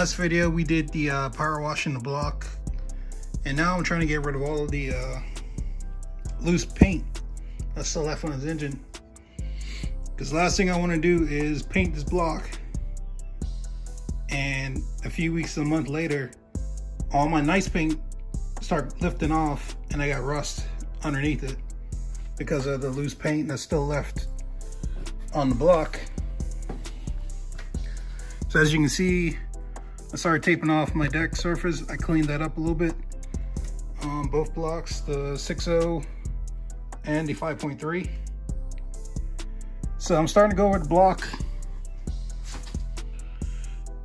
last video we did the uh, power wash in the block. And now I'm trying to get rid of all of the uh, loose paint. That's still left on his engine. Because last thing I want to do is paint this block. And a few weeks a month later all my nice paint start lifting off and I got rust underneath it because of the loose paint that's still left on the block. So as you can see, I started taping off my deck surface. I cleaned that up a little bit on both blocks, the 6.0 and the 5.3. So I'm starting to go the block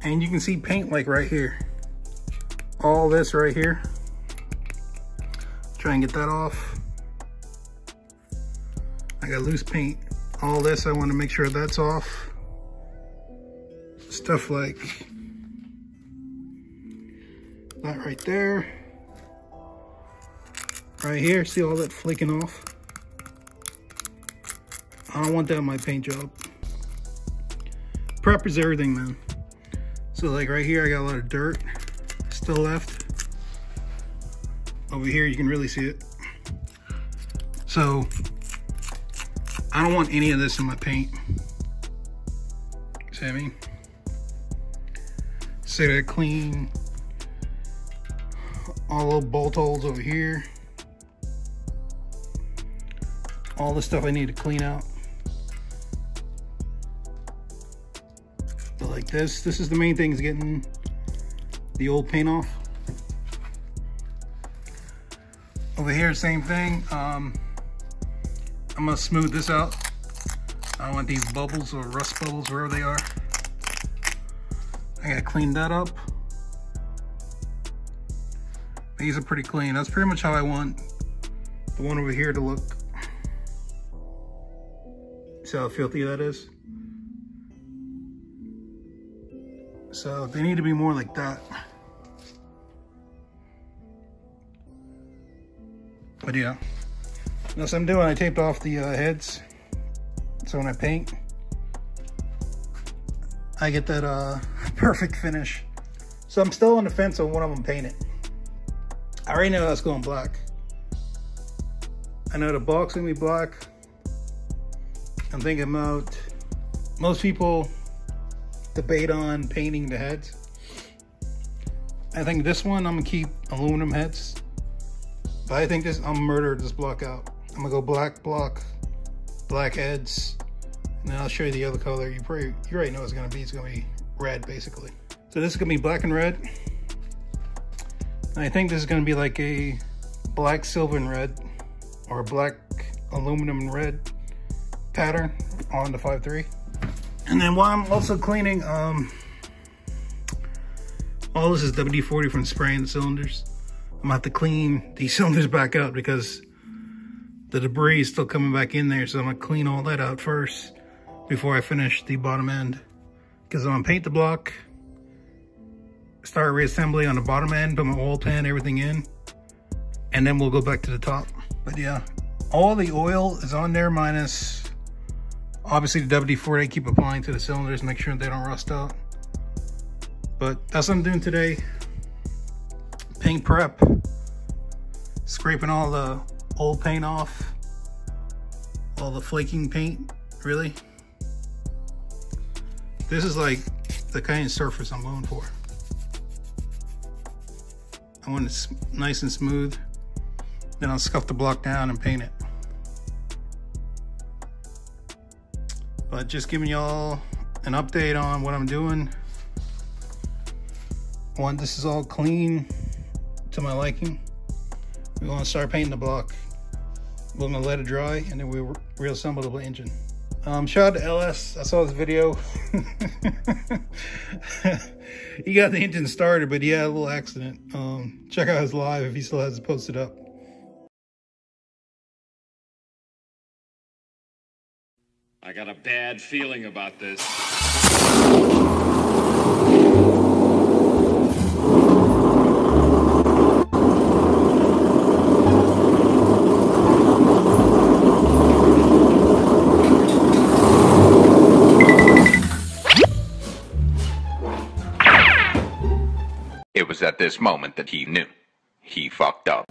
and you can see paint like right here. All this right here. Try and get that off. I got loose paint. All this, I want to make sure that's off stuff like that right there. Right here, see all that flaking off? I don't want that on my paint job. Prep is everything, man. So like right here, I got a lot of dirt still left. Over here, you can really see it. So I don't want any of this in my paint. See what I mean? Say that clean all the bolt holes over here. All the stuff I need to clean out. But like this, this is the main thing is getting the old paint off. Over here, same thing. Um, I'm gonna smooth this out. I want these bubbles or rust bubbles wherever they are. I gotta clean that up. These are pretty clean. That's pretty much how I want the one over here to look. See how filthy that is? So they need to be more like that. But yeah, that's what I'm doing. I taped off the uh, heads. So when I paint, I get that uh, perfect finish. So I'm still on the fence on one of them painted. I already know that's going black. I know the box gonna be black. I'm thinking about, most people debate on painting the heads. I think this one, I'm gonna keep aluminum heads. But I think this, I'm gonna murder this block out. I'm gonna go black block, black heads, and then I'll show you the other color. You probably, you already know it's gonna be. It's gonna be red, basically. So this is gonna be black and red. I think this is gonna be like a black, silver, and red, or black, aluminum, and red pattern on the 5.3. And then while I'm also cleaning, um, all this is WD-40 from spraying the cylinders. I'm have to clean these cylinders back out because the debris is still coming back in there. So I'm gonna clean all that out first before I finish the bottom end. Because I'm gonna paint the block, start reassembly on the bottom end, put my oil pan, everything in, and then we'll go back to the top. But yeah, all the oil is on there minus obviously the WD-40 I keep applying to the cylinders, make sure they don't rust out. But that's what I'm doing today. Paint prep, scraping all the old paint off, all the flaking paint, really. This is like the kind of surface I'm going for. I want it nice and smooth. Then I'll scuff the block down and paint it. But just giving y'all an update on what I'm doing. One, this is all clean to my liking. We're gonna start painting the block. We're gonna let it dry and then we'll reassemble the engine. Um, shout out to LS. I saw his video. he got the engine started, but he had a little accident. Um, check out his live if he still has it posted up. I got a bad feeling about this. Was at this moment that he knew. He fucked up.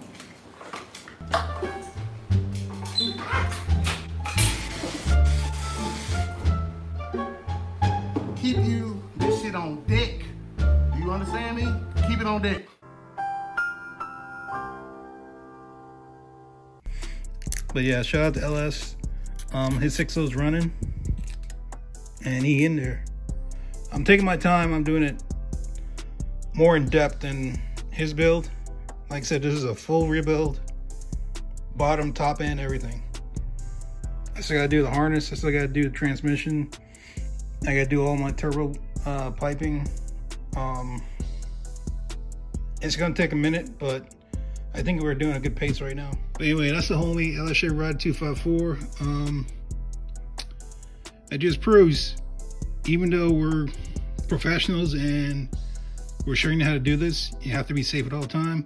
Keep you this shit on deck. Do you understand me? Keep it on deck. But yeah, shout out to LS. Um, his 6.0's running. And he in there. I'm taking my time. I'm doing it more in depth than his build. Like I said, this is a full rebuild. Bottom, top end, everything. I still gotta do the harness. I still gotta do the transmission. I gotta do all my turbo uh, piping. Um, it's gonna take a minute, but I think we're doing a good pace right now. But anyway, that's the homie LSA Ride 254. Um, it just proves, even though we're professionals and we're showing you how to do this, you have to be safe at all time.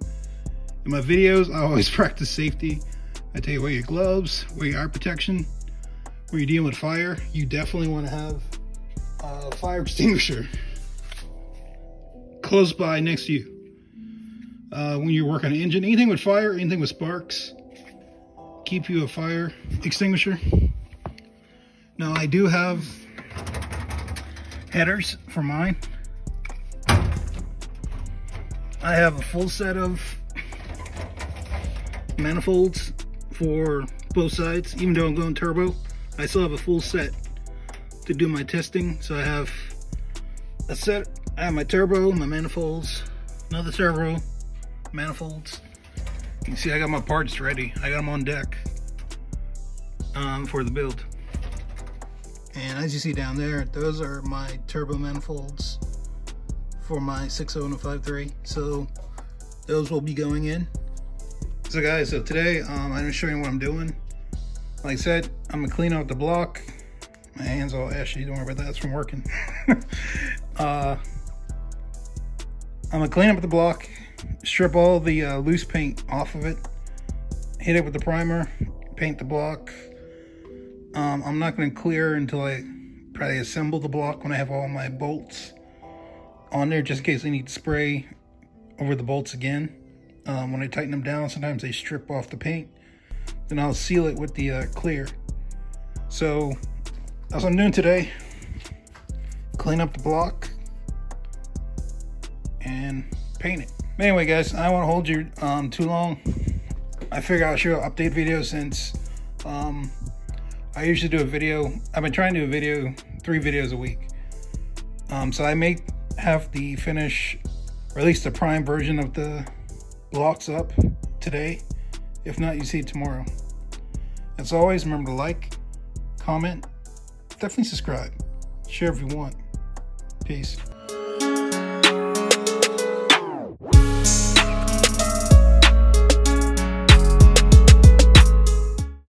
In my videos, I always practice safety. I tell you wear your gloves, wear your eye protection. When you're dealing with fire, you definitely want to have a fire extinguisher close by next to you uh, when you work on an engine. Anything with fire, anything with sparks, keep you a fire extinguisher. Now I do have headers for mine. I have a full set of manifolds for both sides. Even though I'm going turbo, I still have a full set to do my testing. So I have a set, I have my turbo, my manifolds, another turbo, manifolds. You can see I got my parts ready. I got them on deck um, for the build. And as you see down there, those are my turbo manifolds for my 6.0 and 5.3. So those will be going in. So guys, so today um, I'm gonna show you what I'm doing. Like I said, I'm gonna clean out the block. My hand's all ashy, don't worry about that, it's from working. uh, I'm gonna clean up the block, strip all the uh, loose paint off of it, hit it with the primer, paint the block. Um, I'm not gonna clear until I probably assemble the block when I have all my bolts on there, just in case I need spray over the bolts again. Um, when I tighten them down, sometimes they strip off the paint. Then I'll seal it with the uh, clear. So that's what I'm doing today. Clean up the block and paint it. Anyway, guys, I don't want to hold you um, too long. I figure I'll show an update video since um, I usually do a video. I've been trying to do a video, three videos a week. Um, so I may have the finish, or at least the prime version of the blocks up today. If not, you see it tomorrow. As always, remember to like, comment, definitely subscribe, share if you want. Peace.